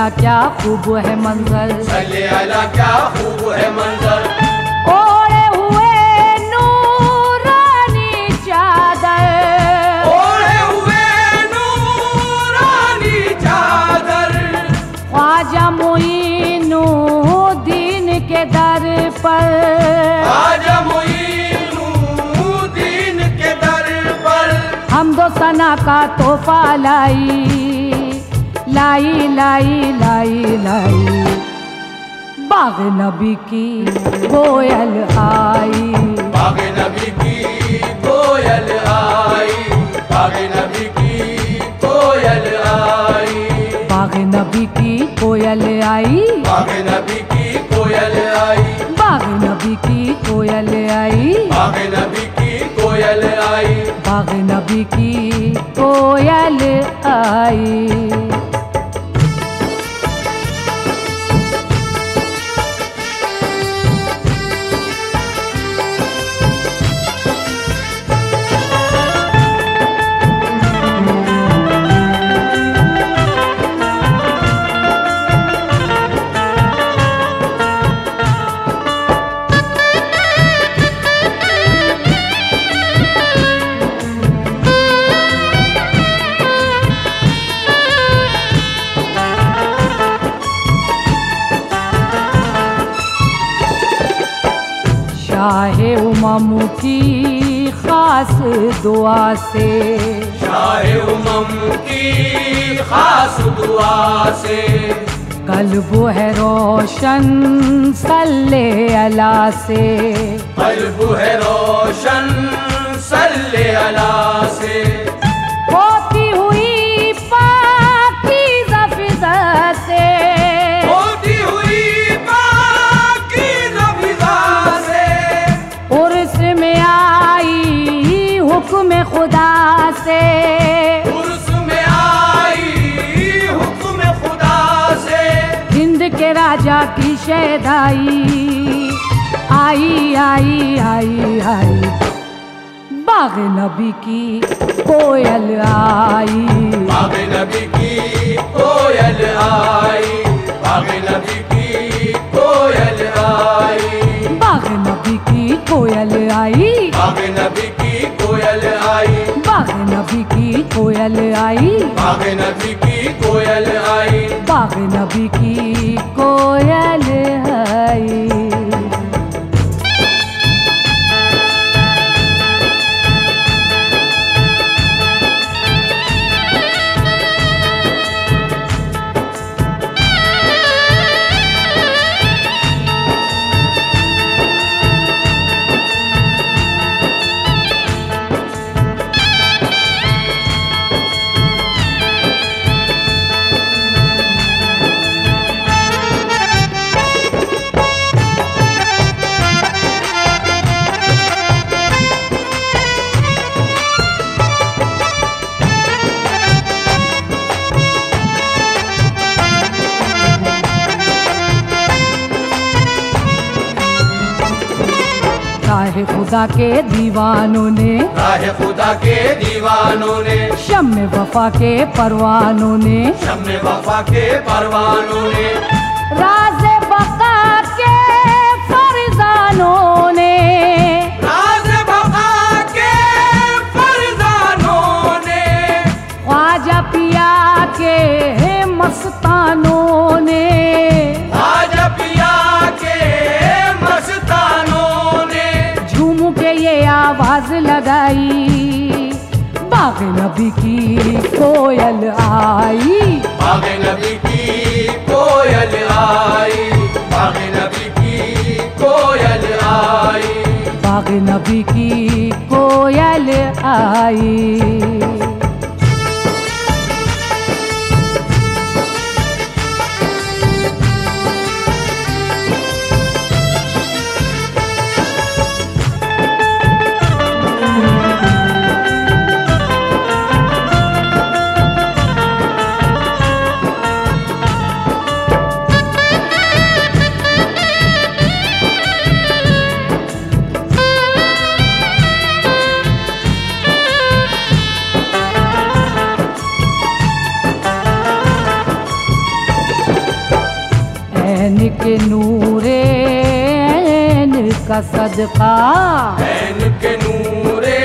अला क्या खूब है मंजर। अला क्या खूब है मंजर। ओढ़े हुए नूरानी चादर। ओढ़े हुए नूरानी चादर। ख्वाजा दीन के दर पर। आज मोइनुद्दीन के दर पर। हम दो सना का तोहफा लाई। लाई लाई लाई। बाग नबी की कोयल आई। बागे नबी की कोयल आई। बागे नबी की कोयल आई। बाग नबी की कोयल आई। बागे नबी की कोयल आई। बाग नबी की कोयल आई। बागे नबी की कोयल आई। बाग नबी की कोयल आई। उमम की खास दुआ से। शाह उमम की खास दुआ से। कल्ब है रोशन सल्ले अला से। कल्ब है रोशन सल्ले अला से। शहदाई आई आई आई आई। बाग नबी की कोयल आई। बागे नबी की कोयल आई। बागे नबी की कोयल आई। बाग नबी की कोयल आई। बागे नबी की कोयल आई। बाग नबी की कोयल आई। बाग नबी की कोयल आई। बाग नबी की कोयल आई। खुदा के दीवानों ने। राह खुदा के दीवानों ने। शम वफा के परवानों ने। शम वफा के परवानों ने। लगाई बाग नबी की कोयल आई। बाग नबी की कोयल आई। बाग नबी की कोयल आई। बाग नबी की कोयल आई। ऐन के नूरे ऐन का सदका। ऐन के नूरे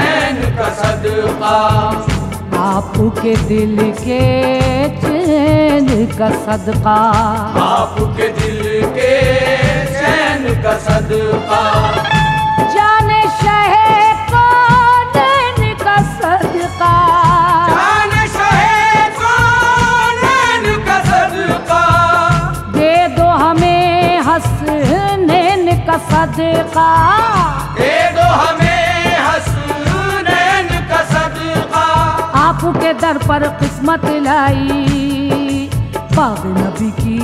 ऐन का सदका। आपके दिल के चैन का सदका। आपके दिल के चैन का सदका। सदका। दे दो हमें हसनैन का सदका। आपके दर पर किस्मत लाई। बाग नबी की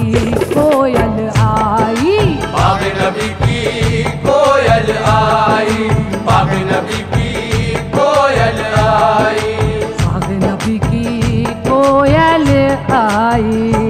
कोयल आई। बाग नबी की कोयल आई। बाग नबी की कोयल आई। बाग नबी की कोयल आई।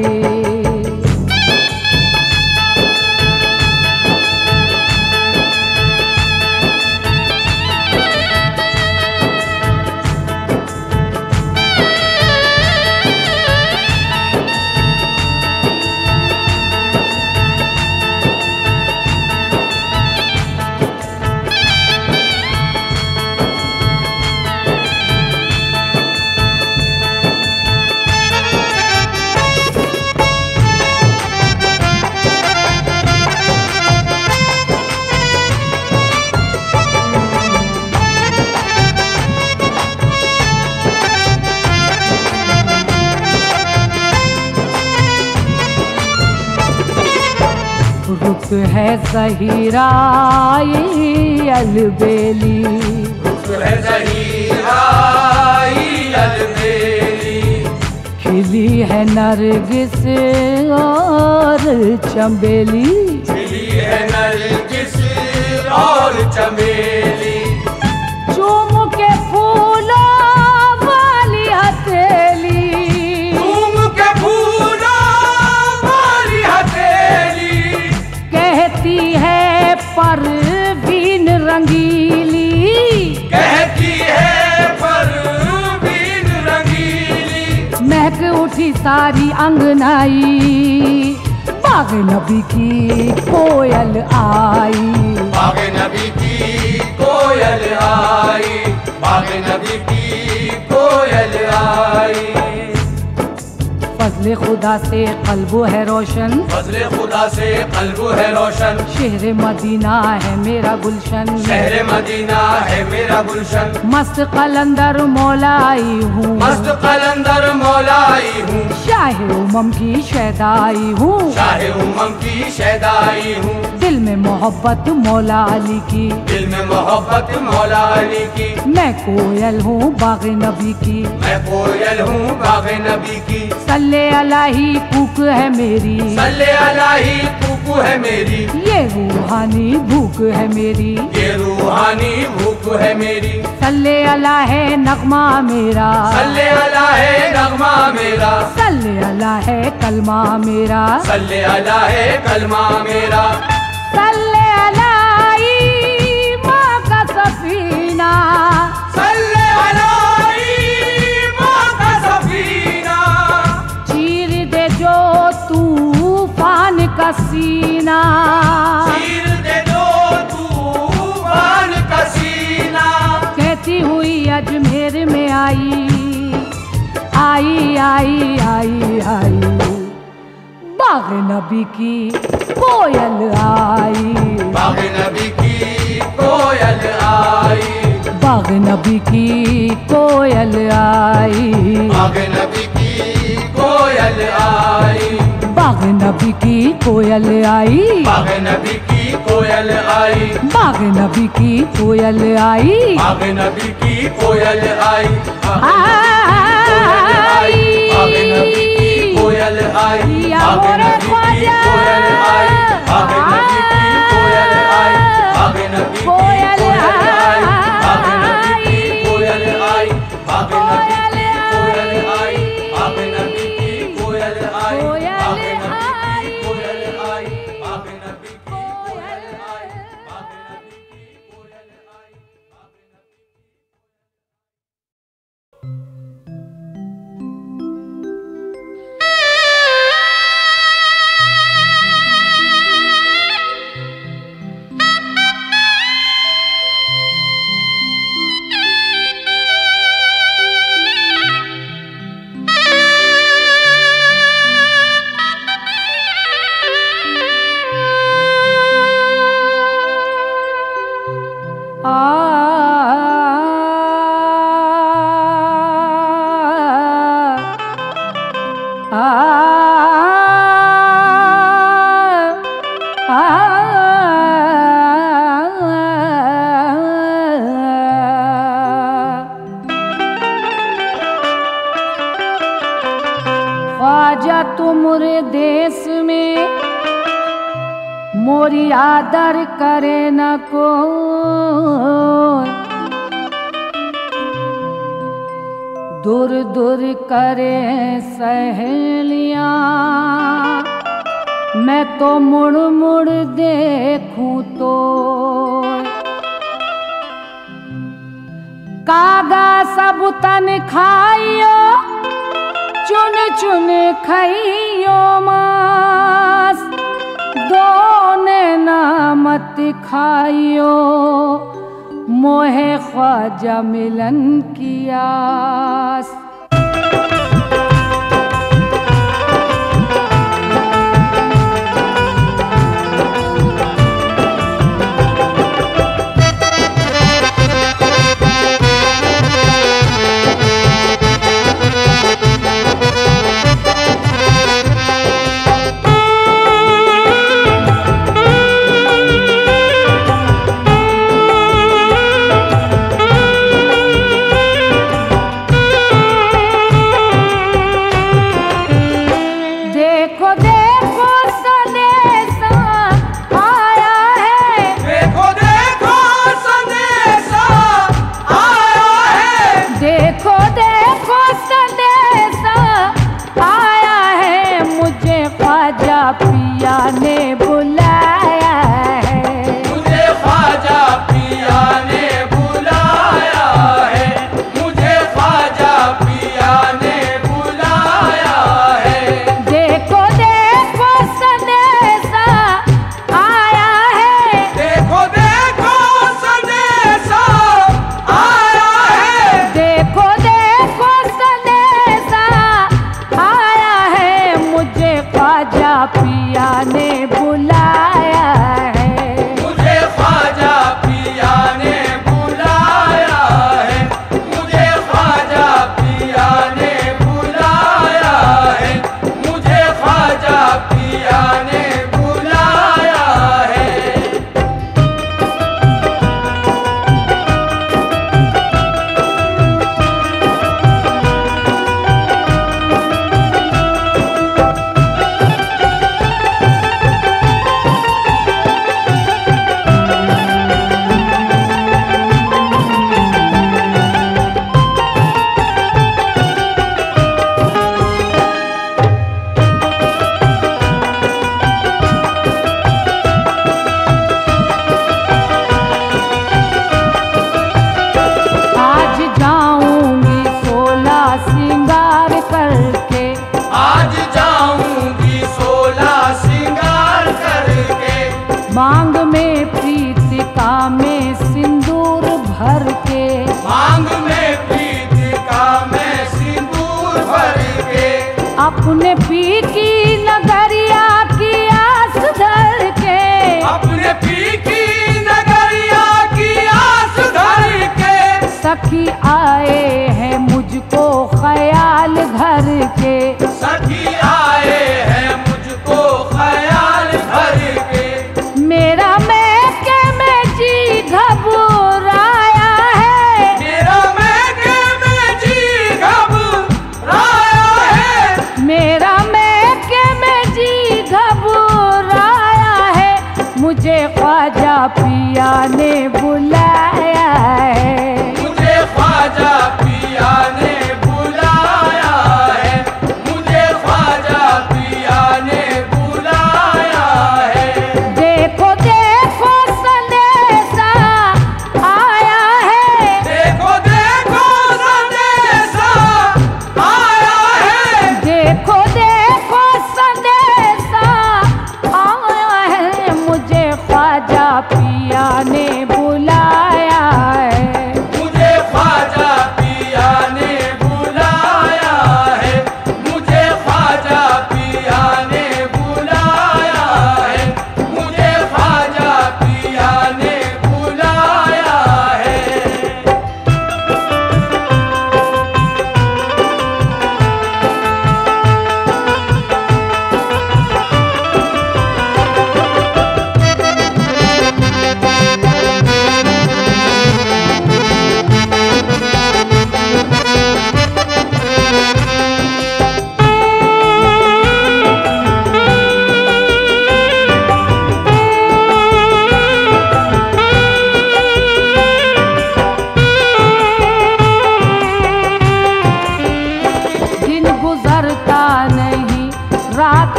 रुत है जहीरा ये अलबेली है जहीरा अलबेली। खिली है नरगिस और चमेली। खिली है नरगिस और चमेली। रंगीली। कहती है परवीन रंगीली। महक उठी सारी अंगनाई। बाग नबी की कोयल आई। बाग नबी की कोयल आई। बाग नबी की कोयल आई। फजल खुदा से कल्बो है रोशन। फजले खुदा से कल्ब है रोशन। शहर मदीना है मेरा गुलशन। शहर मदीना है मेरा गुलशन। मस्त कलंदर मौलाई हूँ। मस्त कलंदर मौलाई हूँ। शाह उमम की शैदाई हूँ। शाह उमम की शैदाई हूँ। दिल में मोहब्बत मौला अली की। दिल में मोहब्बत मौला अली की। मैं कोयल हूँ बाग नबी की। मैं कोयल हूँ बाग नबी की। सल्ले अलाही कुक है मेरी। सल्ले अलाही कुकू है मेरी। ये रूहानी भूख है मेरी। ये रूहानी भूख है मेरी। सल्ले अला है नगमा मेरा। सल्ले अला है नगमा मेरा। सल्ले अला है कलमा मेरा। सल्ले अला है कलमा मेरा। सल्ले अलाई सफीना। तूफ़ान का सीना चीर दे दो तूफ़ान का सीना कहती हुई अजमेर में आई आई आई आई आई बाग नबी की कोयल आई बाग नबी की कोयल आई बाग नबी की कोयल आई बाग नबी की कोयल आई बाग नबी की कोयल आई। बाग नबी की कोयल आई। बाग नबी की कोयल आई। बाग नबी की कोयल आई। आई। बाग नबी की कोयल आई। आई बाग नबी की कोयल आई। बाग नबी ख्वाजा तुमरे देश में। मोरी आदर करे न को दूर दूर करे सहेलियाँ। मैं तो मुड़ मुड़ देखूँ तो। कागा सब तन खाइयो चुन चुन खाइयो मास। दोने नामत खाइयो। मोहे ख्वाजा मिलन की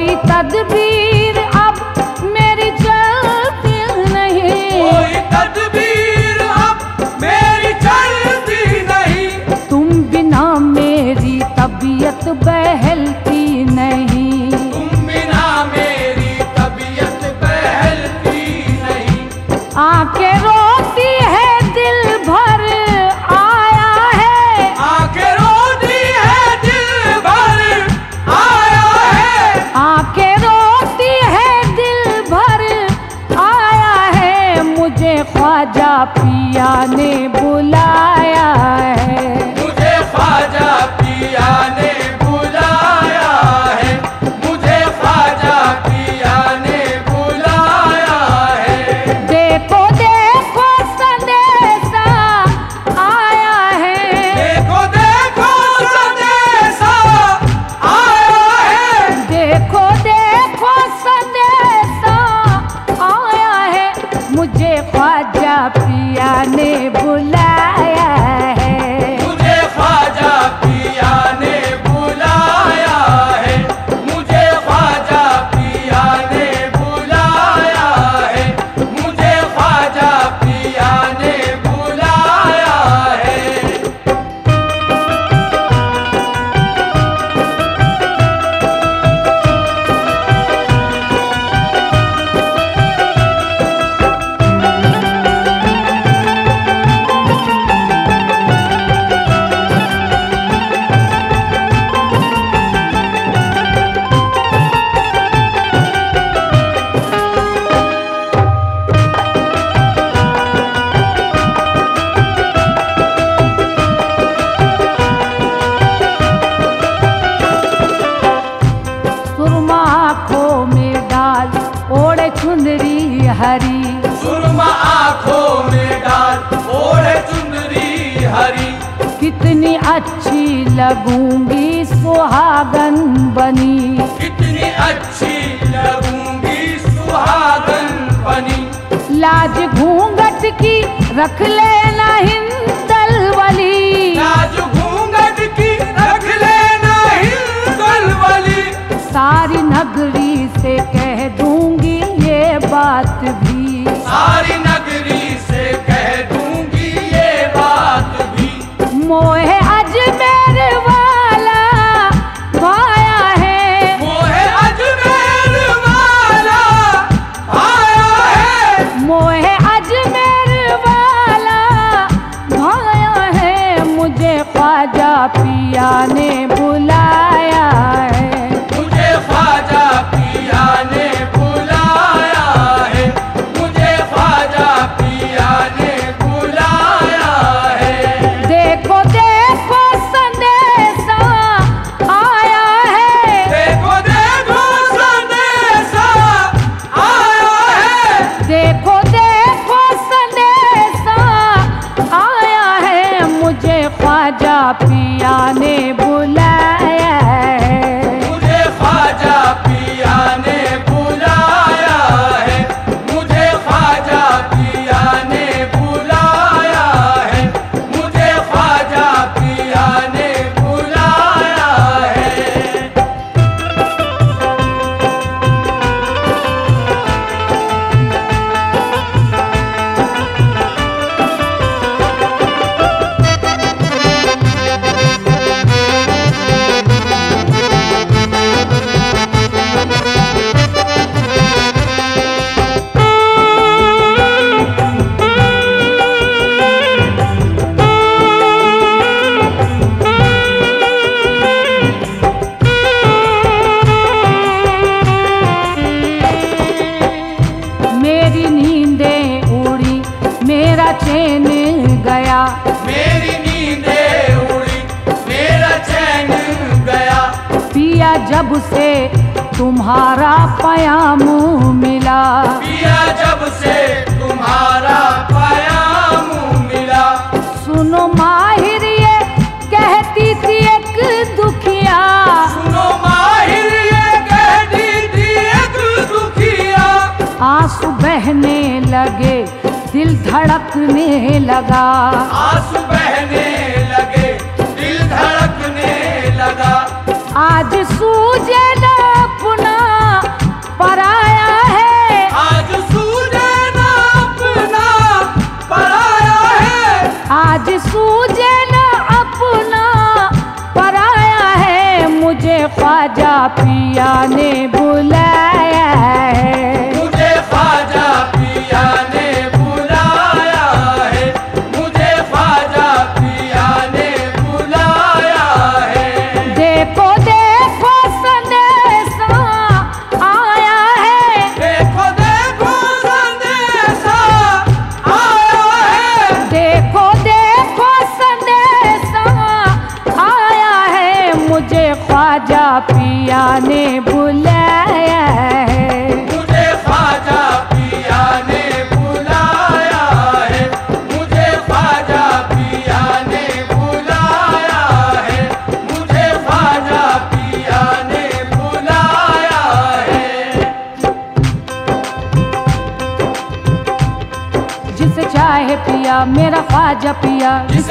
कोई तदबीर अब मेरी चलती नहीं। कोई तदबीर लगूँगी सुहागन बनी। कितनी अच्छी लगूँगी सुहागन बनी। लाज घूंघट की रख लेना हिंदल वाली। लाज घूंघट की रख लेना हिंदल वाली। सारी नगरी से कह दूँगी ये बात भी। सारी नगरी से कह दूँगी ये बात भी। मोए ने बुलाया है। मुझे ख्वाजा पिया ने बुलाया है। मुझे ख्वाजा पिया ने बुलाया है। मुझे ख्वाजा पिया ने बुलाया है। जिसे चाहे पिया मेरा ख्वाजा पिया जिसे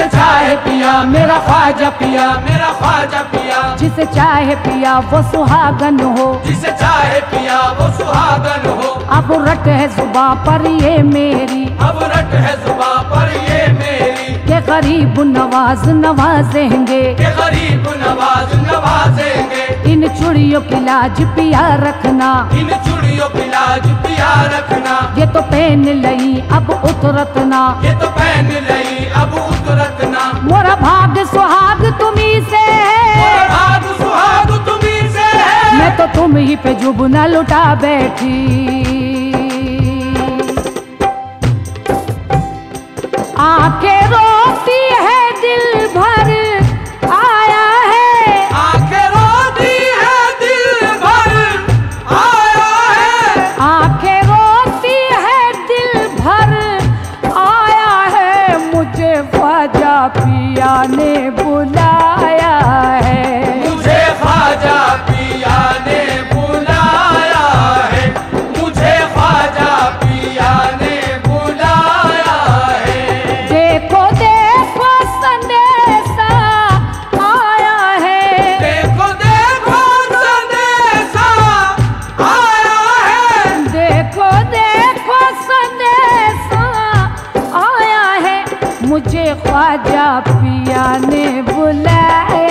चाहे पिया मेरा ख्वाजा पिया मेरा ख्वाजा पिया। जिसे चाहे पिया वो सुहागन हो। जिसे चाहे पिया वो सुहागन हो। अब रट है जुबा पर ये मेरी। अब रट है जुबा पर ये मेरी। के गरीब नवाज़ नवाजेंगे। के गरीब नवाज़ नवाजेंगे। इन चुड़ियों की लाज पिया रखना। इन चूड़ियों की लाज पिया रखना। ये तो पहन लई अब उतरतना। ये तो पहन रही अब उतरत ना मोरा भाग सुहाग तुम्ही से है। भाग सुहाग तुम्ही से है। मैं तो तुम ही पे जुबना लुटा बैठी। मुझे ख्वाजा पिया ने बुलाया।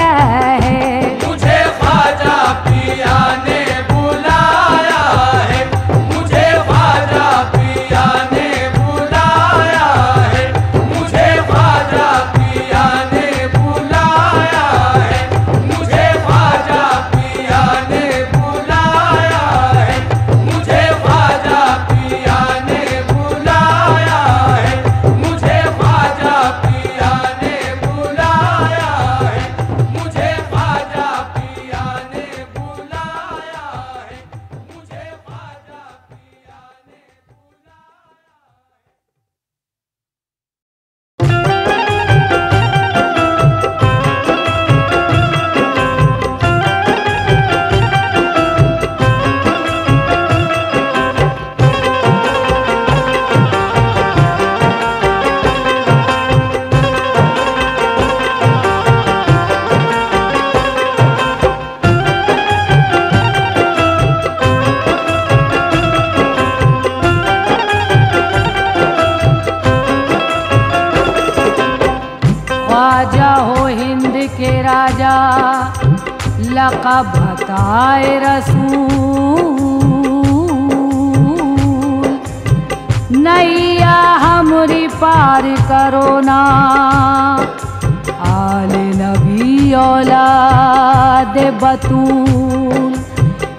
बतून।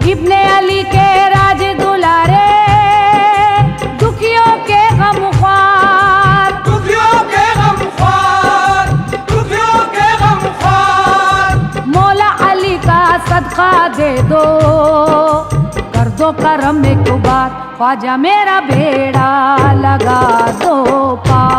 इब्ने अली के राज दुलारे दुखियों के गम ख्वार दुखियों के गम ख्वार दुखियों के गम ख्वार मौला अली का सदका दे दो। कर दो करम एक बार ख्वाजा मेरा बेड़ा लगा दो पार।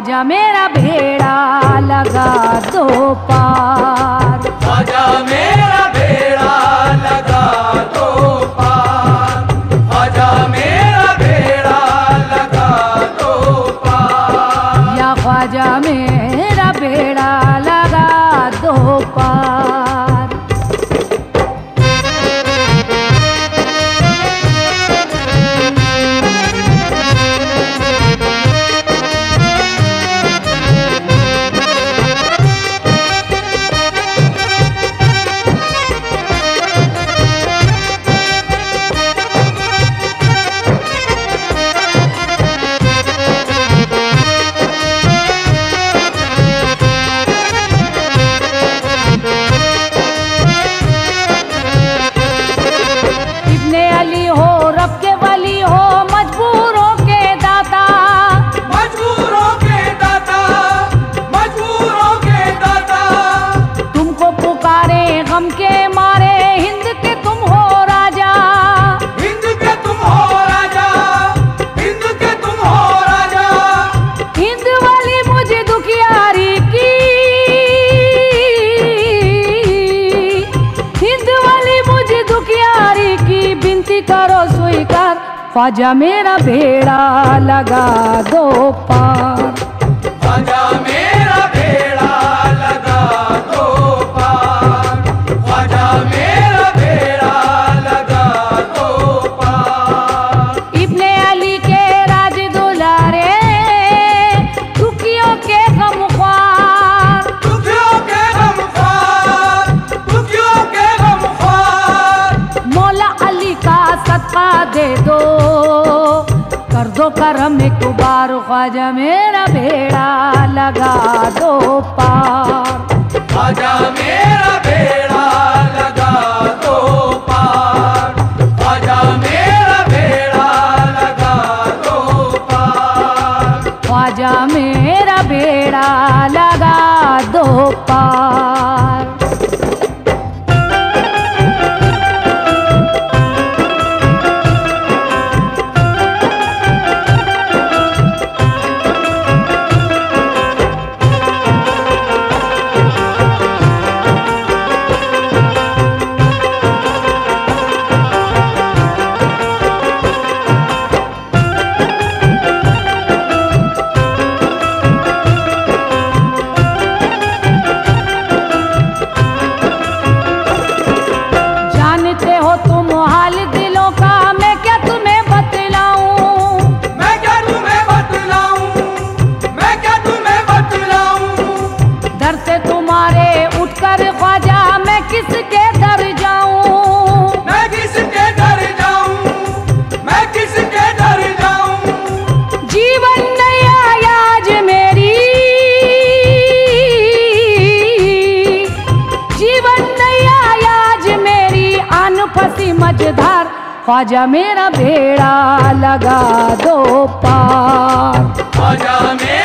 आजा मेरा भेड़ा लगा ख्वाजा मेरा बेड़ा लगा दो पा Adem'e ख्वाजा मेरा बेड़ा लगा दो पार। ख्वाजा मेरा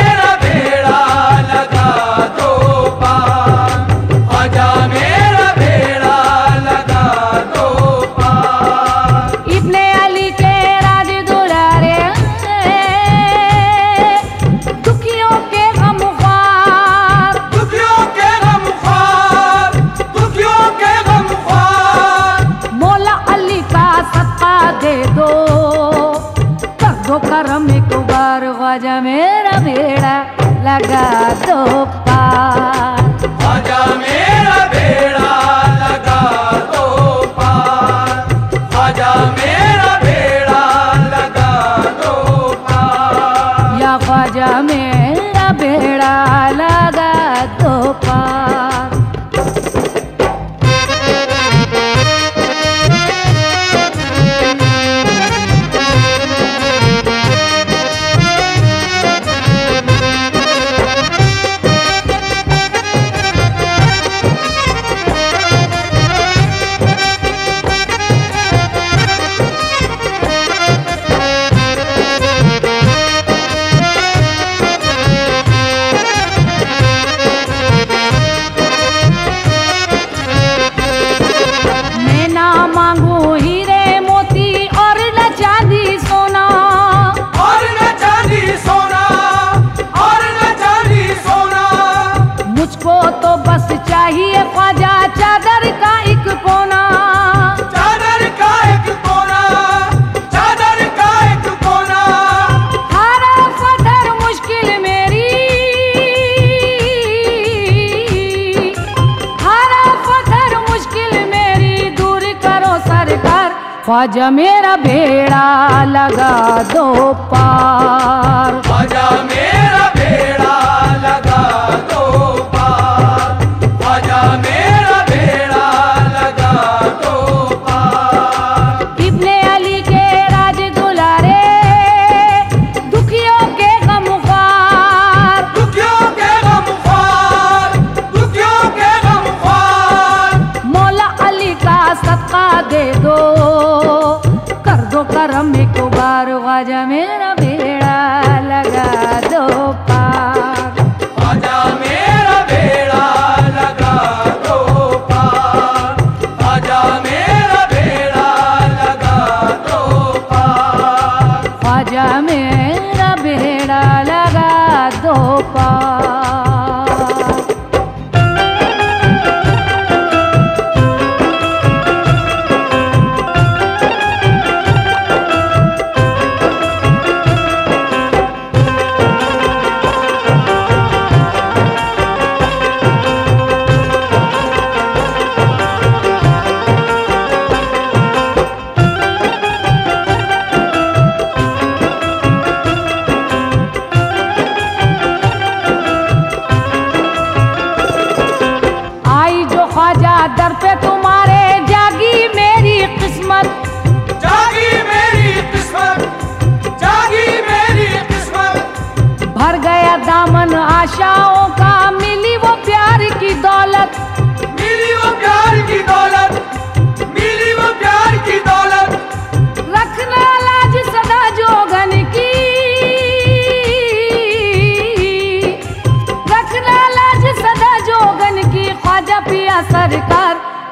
आज मेरा बेड़ा लगा दो पा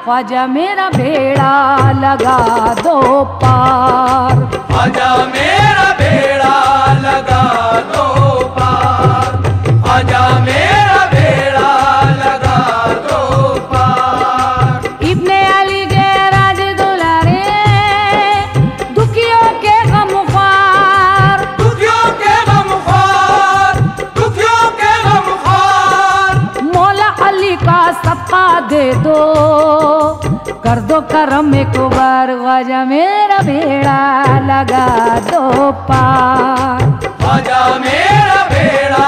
ख्वाजा मेरा बेड़ा लगा दो पार। ख्वाजा मेरा बेड़ा लगा में कुबार ख्वाजा मेरा बेड़ा लगा दो पार। ख्वाजा मेरा बेड़ा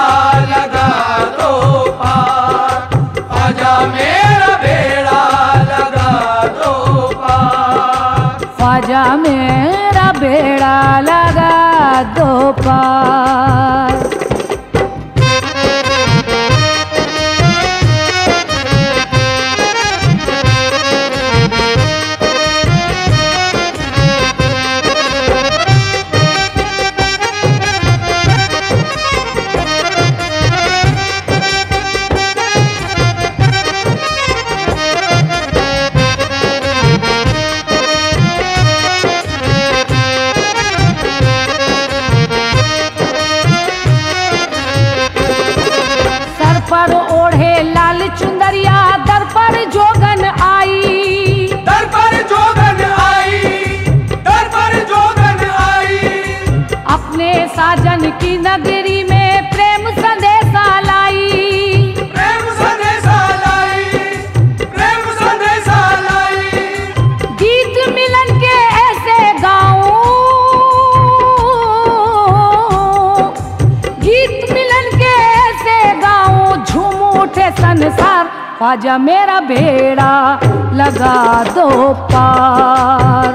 लगा दो पार। ख्वाजा मेरा बेड़ा लगा दो पार। ख्वाजा मेरा बेड़ा लगा दो पार। आजा मेरा बेड़ा लगा दो पार।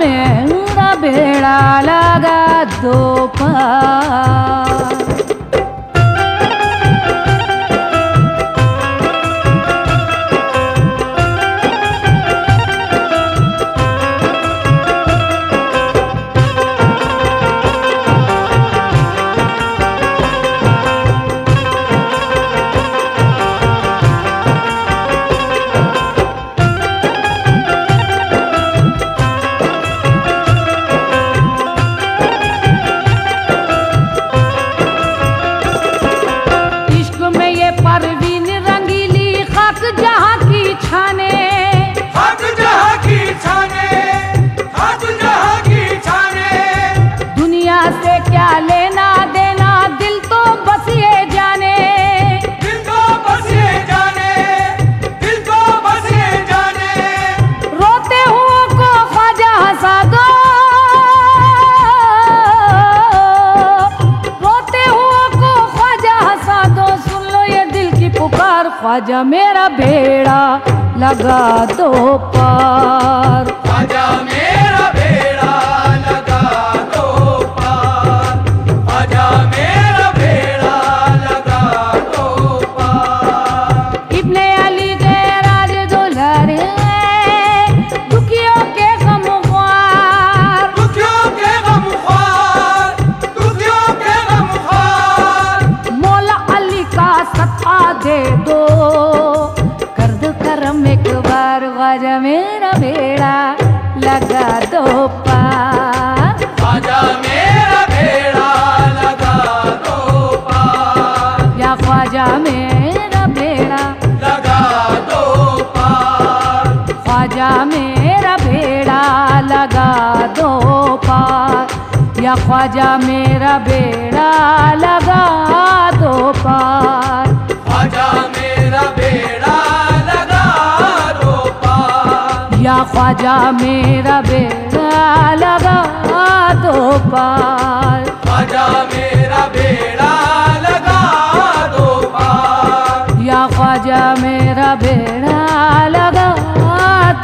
मेहुरा भेड़ा लगा दो पा लगा दो ख्वाजा मेरा बेड़ा लगा दो पार। ख्वाजा मेरा बेड़ा लगा दो पार। या ख्वाजा मेरा बेड़ा लगा दो पार। ख्वाजा मेरा बेड़ा लगा दो पार। या ख्वाजा मेरा बेड़ा लगा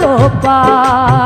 दो पार।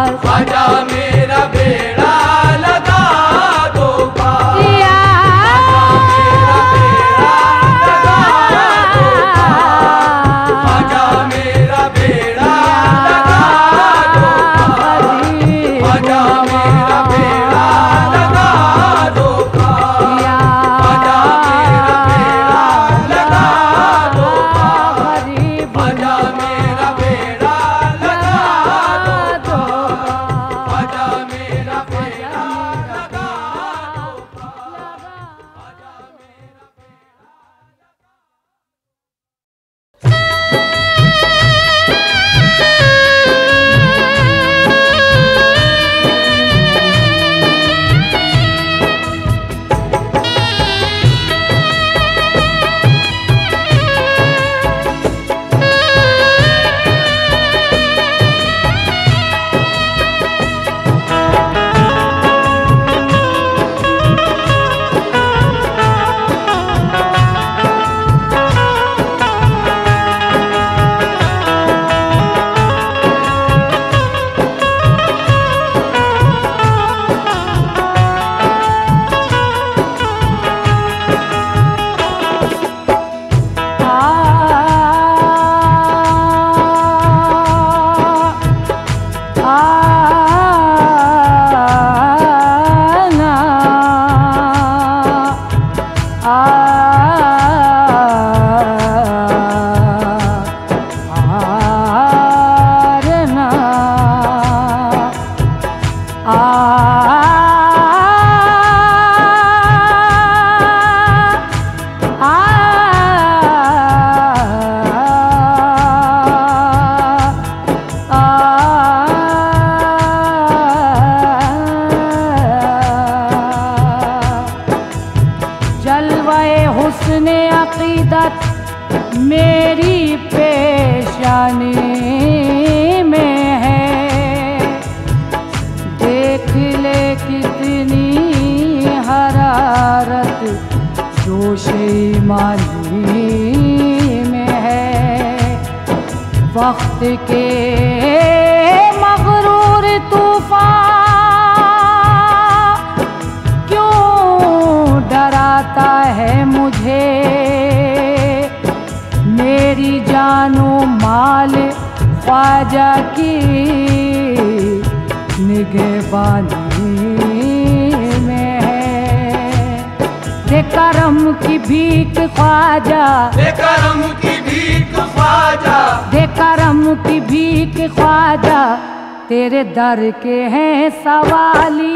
तेरे दर के हैं सवाली।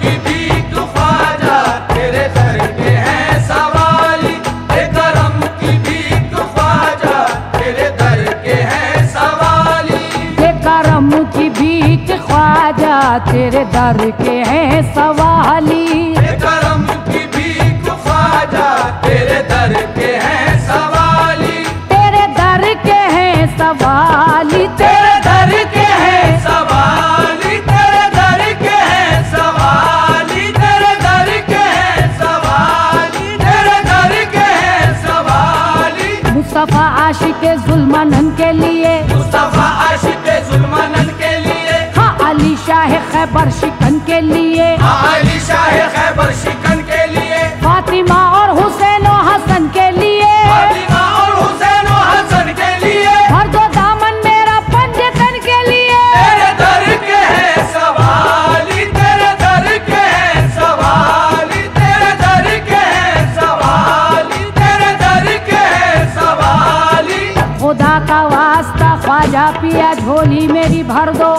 की तेरे दर के हैं सवाली। करम की भी तेरे दर के सवाली। करम की ख्वाजा तेरे दर के सवाली। करम की तेरे दर के आशिक जुलमानन के लिए। मुस्तफ़ा आशिक जुलमानन के लिए। हाँ अली शाह खैबर शिकन के लिए। हाँ अली शाह खैबर ख्वाजा पिया झोली मेरी भर दो।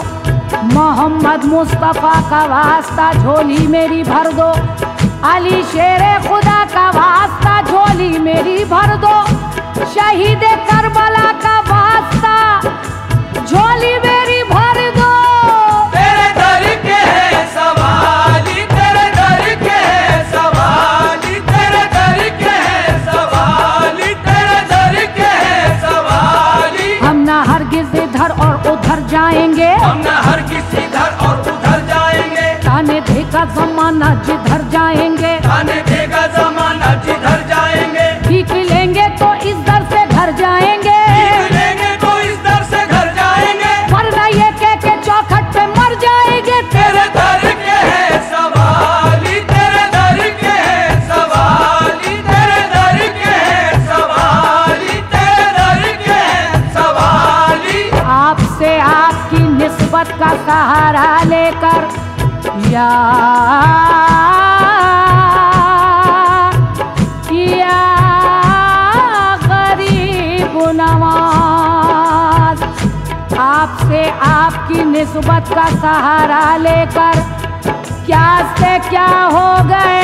मोहम्मद मुस्तफ़ा का वास्ता झोली मेरी भर दो। अली शेर खुदा का वास्ता झोली मेरी भर दो। शहीद करबला का वास्ता झोली उधर जाएँगे। हम न हर किसी घर और उधर जाएँगे। ताने देखा जमाना जिधर जाएँगे आपसे आपकी निस्बत का सहारा लेकर क्या से क्या हो गए?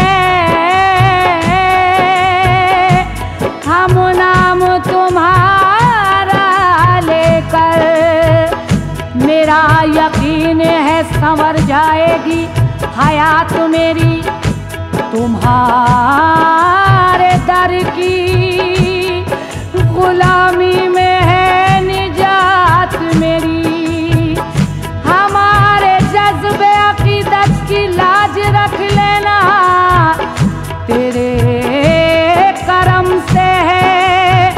हम नाम तुम्हारा लेकर मेरा यकीन है संवर जाएगी हयात मेरी। तुम्हारे दर की गुलामी लाज रख लेना। तेरे करम से है।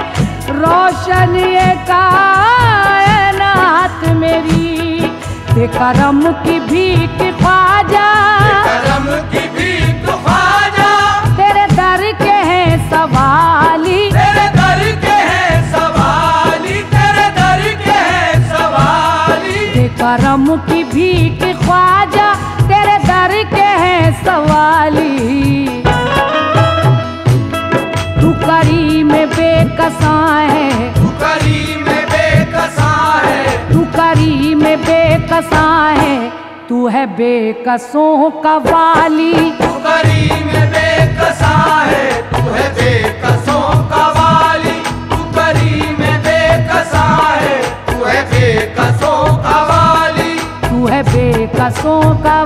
रोशन ये कायनात मेरी। ते करम की भीख जा। करम की सवाली तू करीम बेकसा है। तू करीम बेकसा है। तू करीम बेकसा है। तू है बेकसों का वाली। तू करीम बेकसा है। तू है बेकसों का वाली। तू में बेकसा है। तू है बेकसों का वाली। तू है बेकसों का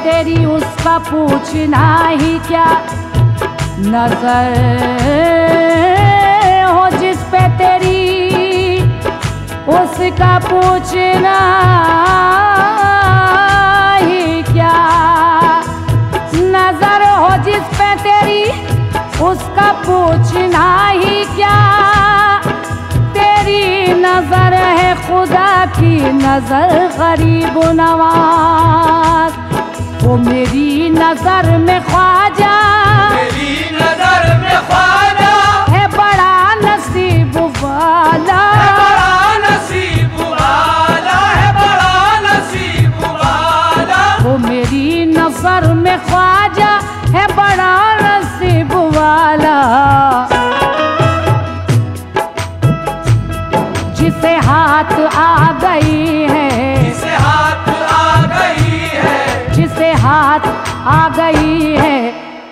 तेरी उसका पूछना ही क्या? नज़र हो जिस पे तेरी उसका पूछना ही क्या? नज़र हो जिस पे तेरी उसका पूछना ही क्या? तेरी नज़र है खुदा की नज़र, गरीब नवाज़। वो मेरी नज़र में ख्वाजा। मेरी नज़र में ख्वाजा। है बड़ा नसीब वाला। है बड़ा नसीब वाला। है बड़ा नसीब वाला। वो मेरी नज़र में ख्वाजा। है बड़ा नसीब वाला। जिसे हाथ आ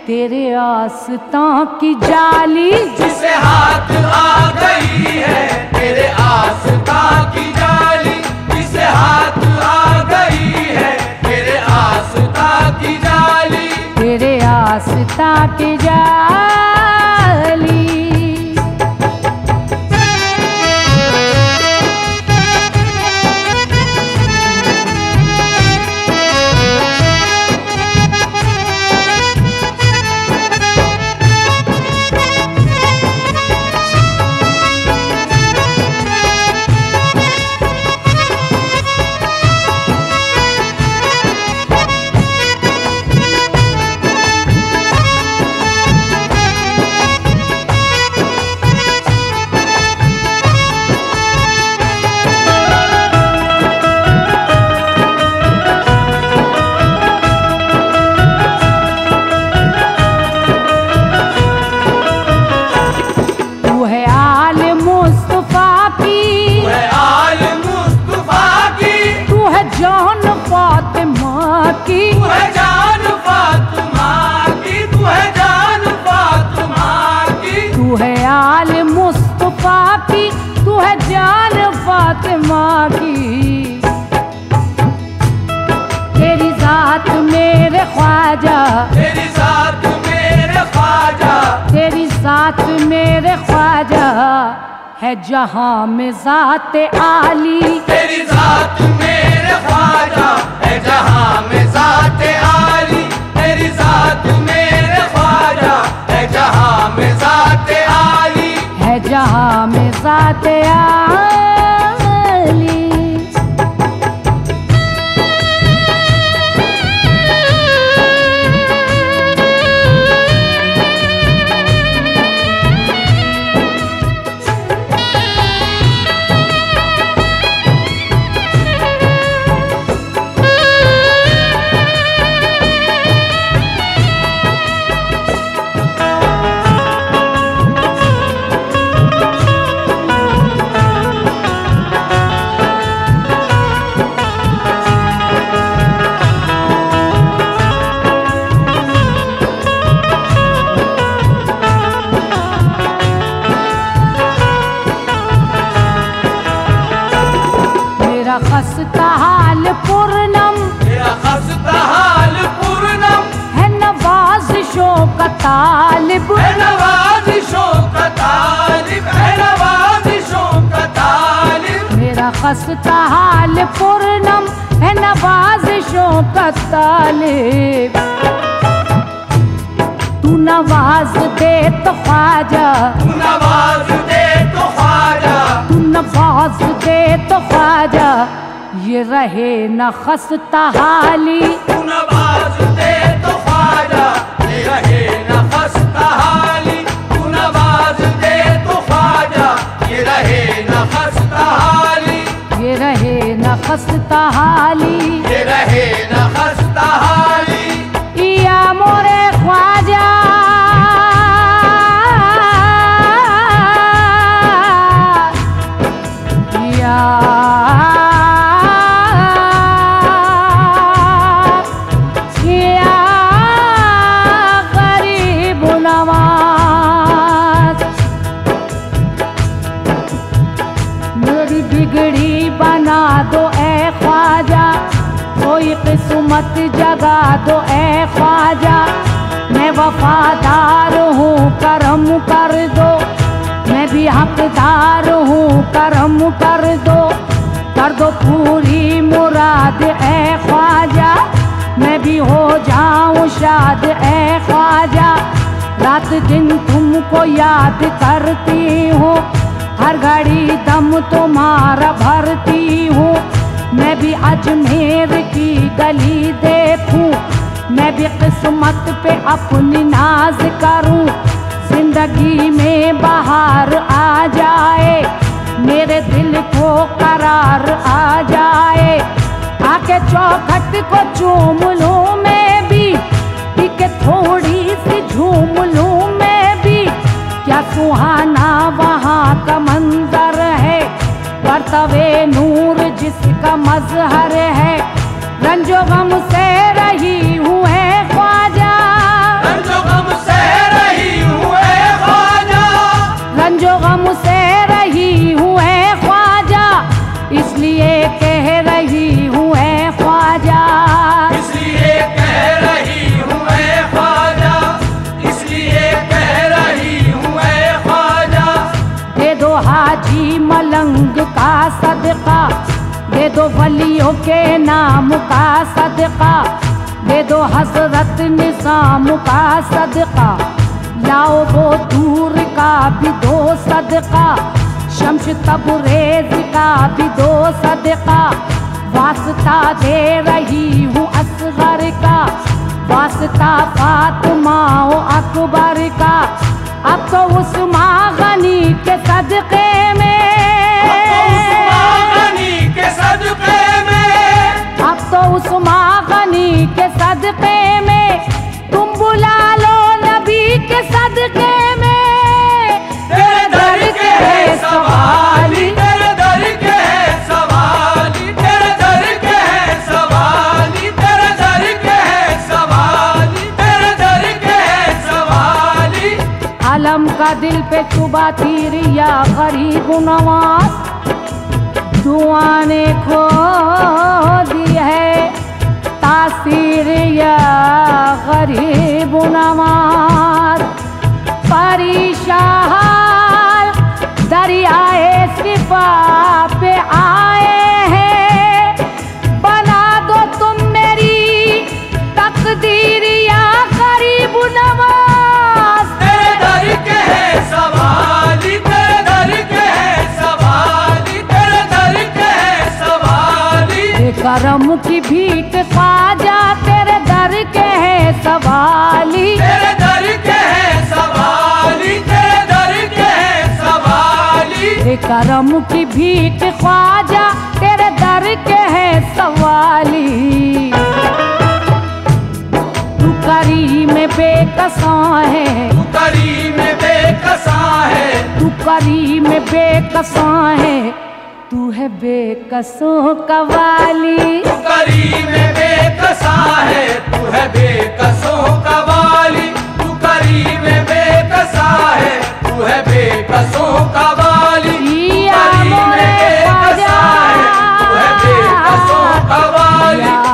तेरे आसता की जाली। जिसे हाथ आ गई है तेरे आसता की जाली। जिसे हाथ आ गई है तेरे आसता की जाली। तेरे आसता की जाली। जात आली खस्ता हाल पूर्णम है नवाजिशों का तालिब तू नवाज़ दे तो ख्वाजा। तू नवाज़ दे तो ख्वाजा। तू नवाज़ दे तो ख्वाजा। ये रहे न खस्ता हाली। तू नवाज़ दे तो ख्वाजा। ये रहे न खस्ता हाली। तू नवाज़ दे तो ख्वाजा। ये रहे न खस्ता हाली। रहे न खस्ता हाली। ये रहे न खस्ता हाली। दो ए ख्वाजा, मैं वफादार हूँ, करम कर दो। मैं भी हकदार हूँ, करम कर दो। कर दो पूरी मुराद ए ख्वाजा। मैं भी हो जाऊँ शाद ए ख्वाजा। रात दिन तुमको याद करती हूँ। हर घड़ी दम तुम्हारा भरती किस्मत पे अपनी नाज करूँ। ज़िंदगी में बाहर आ जाए, मेरे दिल को करार आ जाए। आके चौखट को चूम लूँ मैं भी, टिके थोड़ी सी झूम लूँ मैं भी। क्या सुहाना वहाँ का मंजर है बरतवे वलियों के नाम का सदका। दे दो हसरत निसाम का सदका। लाओ वो दूर का भी दो सदका। शम्श तबरेज का भी दो सदका। वास्ता दे रही हूँ असगर का। वास्ता फातिमा अकबर का। अब तो उस गनी के सदके आलम का दिल पे चुबा तीर या गरीब नवाज़ दुआ ने खो दी है तासीर या गरीब नवाज़। परेशान दरियाए सिफा पे आए करम की भीख ख्वाजा तेरे दर के है सवाली। तेरे दर के है सवाली तेरे दर के है सवाली। ये करम की भीख ख्वाजा तेरे दर के है सवाली। तू करी में बेकसा है। तू करी में बेकसा है। तू है बेकसों का वाली। करीम बेकसा है तू है बेकसों का वाली। तू करीम बेकसा है तू है बेकसों का वाली। करीम बेकसा है तू है बेकसों का वाली।